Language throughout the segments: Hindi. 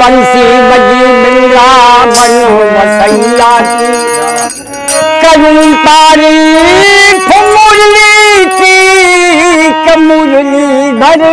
बंसी बजूारी करण खमुरी कमुरनी भरे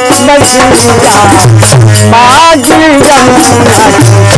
बसुरा बाग यमुना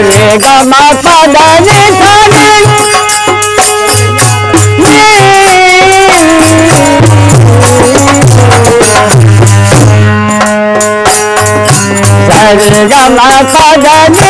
अरे गमा पदा ने Sagar Gama Sagar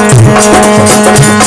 Thank